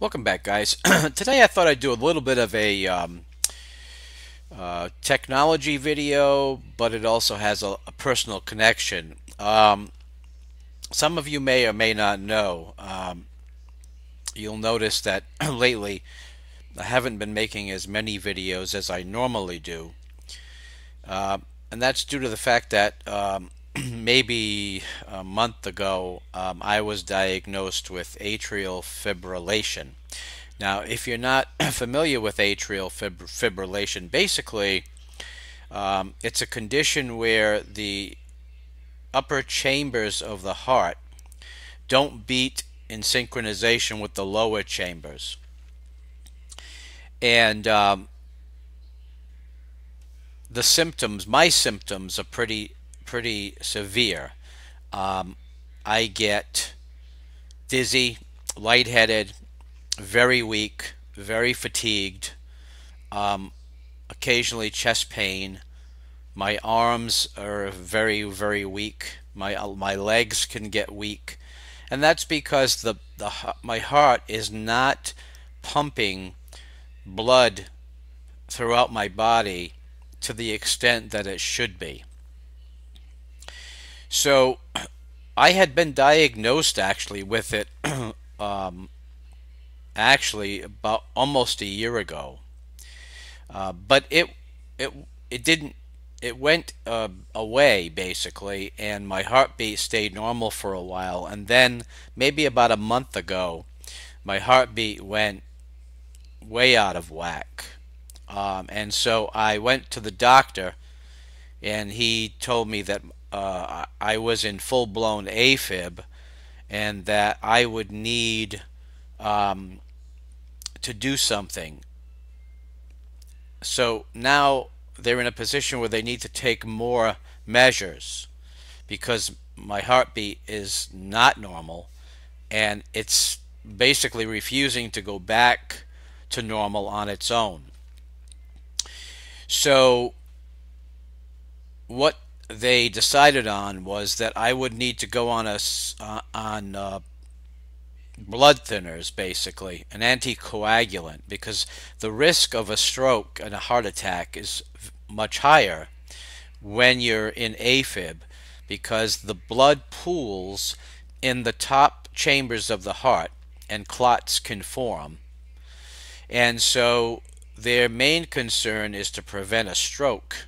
Welcome back, guys. Today I thought I'd do a little bit of a um, uh, technology video, but it also has a, a personal connection. Um, some of you may or may not know. Um, you'll notice that lately I haven't been making as many videos as I normally do. Uh, and that's due to the fact that um, maybe a month ago, um, I was diagnosed with atrial fibrillation. Now, if you're not familiar with atrial fib fibrillation, basically um, it's a condition where the upper chambers of the heart don't beat in synchronization with the lower chambers. And um, the symptoms, my symptoms, are pretty pretty severe. Um, I get dizzy, lightheaded, very weak, very fatigued, um, occasionally chest pain. My arms are very, very weak. My uh, my legs can get weak, and that's because the the my heart is not pumping blood throughout my body to the extent that it should be. So I had been diagnosed actually with it um, actually about almost a year ago. Uh, but it it it didn't it went uh, away basically and my heartbeat stayed normal for a while and then maybe about a month ago my heartbeat went way out of whack um, and so I went to the doctor and he told me that uh, I was in full blown AFib and that I would need um, to do something. So now they're in a position where they need to take more measures because my heartbeat is not normal and it's basically refusing to go back to normal on its own. So what they decided on was that I would need to go on a uh, on uh, blood thinners, basically an anticoagulant, because the risk of a stroke and a heart attack is much higher when you're in AFib, because the blood pools in the top chambers of the heart and clots can form. And so their main concern is to prevent a stroke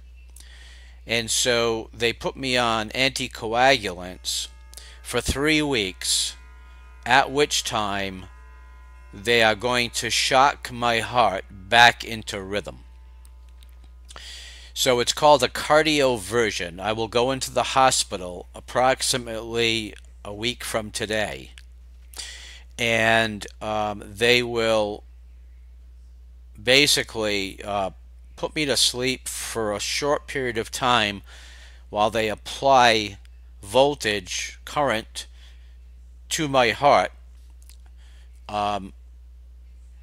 and so they put me on anticoagulants for three weeks, at which time they are going to shock my heart back into rhythm. So it's called a cardioversion. I will go into the hospital approximately a week from today. And um, they will basically uh, put me to sleep for a short period of time while they apply voltage, current to my heart um,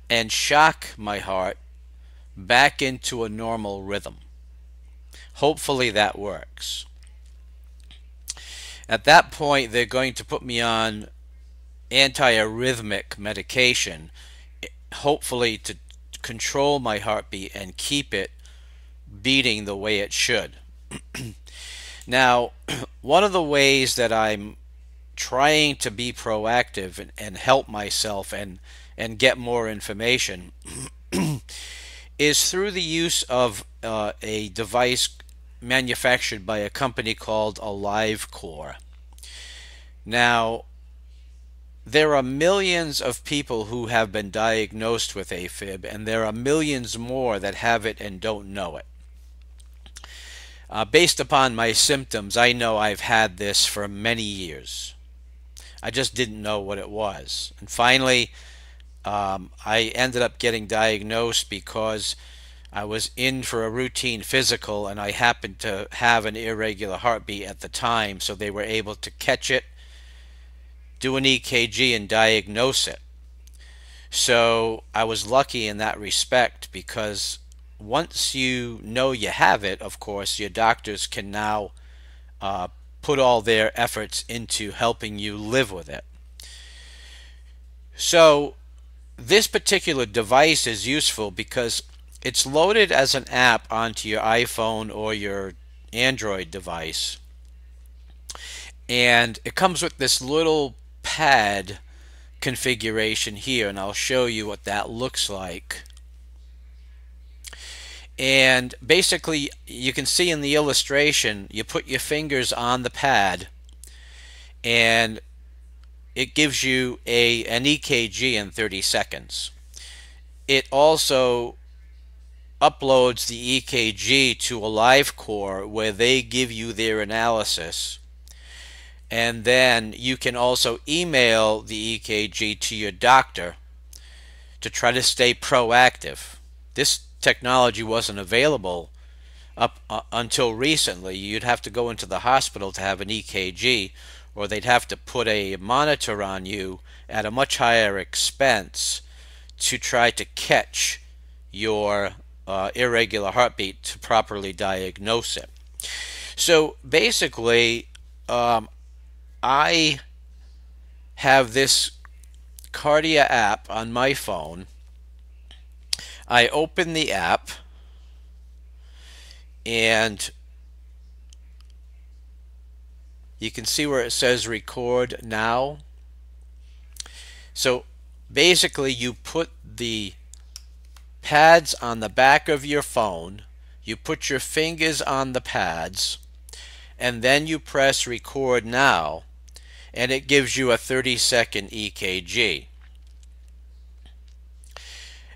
and shock my heart back into a normal rhythm. Hopefully that works. At that point, they're going to put me on antiarrhythmic medication, hopefully to control my heartbeat and keep it beating the way it should. now, one of the ways that I'm trying to be proactive and, and help myself and and get more information is through the use of uh, a device manufactured by a company called AliveCor. Now, there are millions of people who have been diagnosed with AFib, and there are millions more that have it and don't know it. Uh, based upon my symptoms, I know I've had this for many years. I just didn't know what it was. And finally, um, I ended up getting diagnosed because I was in for a routine physical and I happened to have an irregular heartbeat at the time, so they were able to catch it do an EKG and diagnose it. So I was lucky in that respect because once you know you have it, of course, your doctors can now uh, put all their efforts into helping you live with it. So this particular device is useful because it's loaded as an app onto your iPhone or your Android device. And it comes with this little pad configuration here, and I'll show you what that looks like. And basically, you can see in the illustration, you put your fingers on the pad, and it gives you a an EKG in 30 seconds. It also uploads the EKG to AliveCor where they give you their analysis. And then you can also email the EKG to your doctor to try to stay proactive. This technology wasn't available up uh, until recently. You'd have to go into the hospital to have an EKG or they'd have to put a monitor on you at a much higher expense to try to catch your uh, irregular heartbeat to properly diagnose it. So basically, um, I have this Kardia app on my phone. I open the app and you can see where it says record now. So basically you put the pads on the back of your phone, you put your fingers on the pads, and then you press record now, and it gives you a 30 second EKG.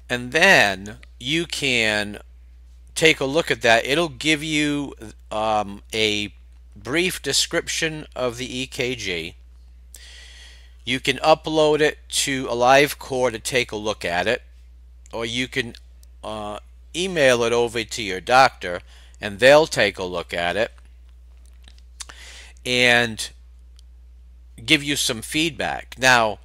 And then you can take a look at that. It'll give you um, a brief description of the EKG. You can upload it to AliveCor to take a look at it, or you can uh, email it over to your doctor and they'll take a look at it and give you some feedback. Now,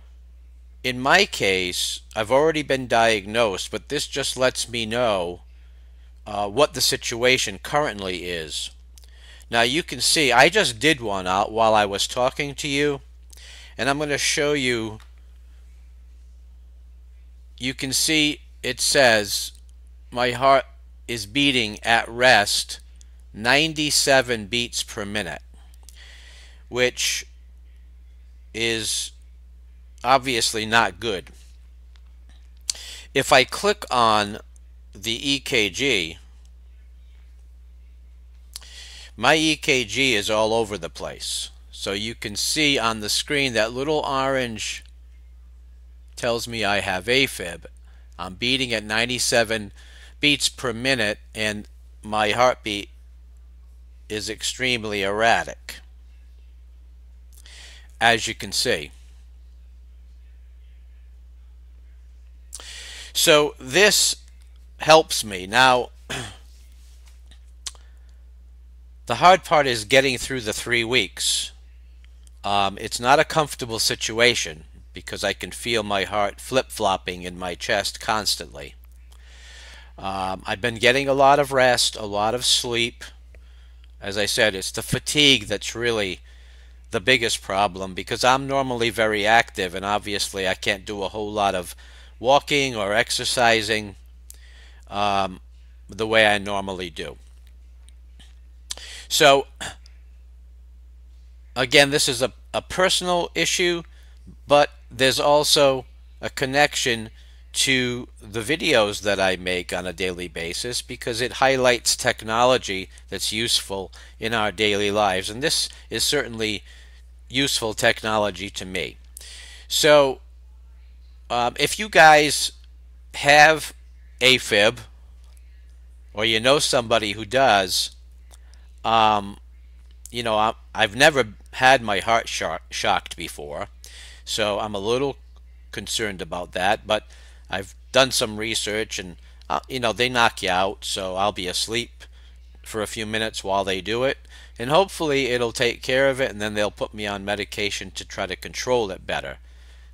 in my case, I've already been diagnosed, but this just lets me know uh, what the situation currently is. Now you can see I just did one out while I was talking to you and I'm going to show you you can see it says my heart is beating at rest 97 beats per minute which is obviously not good. If I click on the EKG my EKG is all over the place. So you can see on the screen that little orange tells me I have AFib. I'm beating at 97 beats per minute and my heartbeat is extremely erratic. As you can see. So this helps me. Now, the hard part is getting through the three weeks. Um, it's not a comfortable situation because I can feel my heart flip-flopping in my chest constantly. Um, I've been getting a lot of rest, a lot of sleep. As I said, it's the fatigue that's really the biggest problem because I'm normally very active and obviously I can't do a whole lot of walking or exercising um, the way I normally do. So, again, this is a, a personal issue, but there's also a connection to the videos that I make on a daily basis because it highlights technology that's useful in our daily lives. And this is certainly useful technology to me. So, um, if you guys have AFib or you know somebody who does, um, you know, I, I've never had my heart shocked before, so I'm a little concerned about that. But I've done some research, and uh, you know, they knock you out, so I'll be asleep for a few minutes while they do it, and hopefully it'll take care of it, and then they'll put me on medication to try to control it better.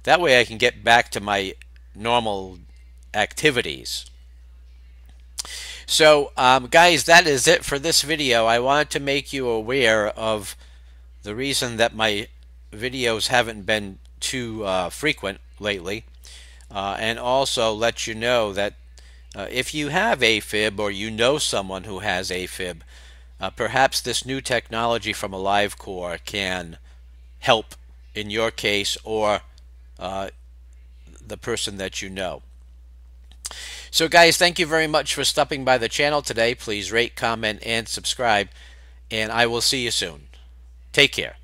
That way, I can get back to my normal activities. So, um, guys, that is it for this video. I wanted to make you aware of the reason that my videos haven't been too uh, frequent lately. uh, and also let you know that uh, if you have AFib or you know someone who has AFib, uh, perhaps this new technology from AliveCor can help in your case or uh, the person that you know. So, guys, thank you very much for stopping by the channel today. Please rate, comment, and subscribe, and I will see you soon. Take care.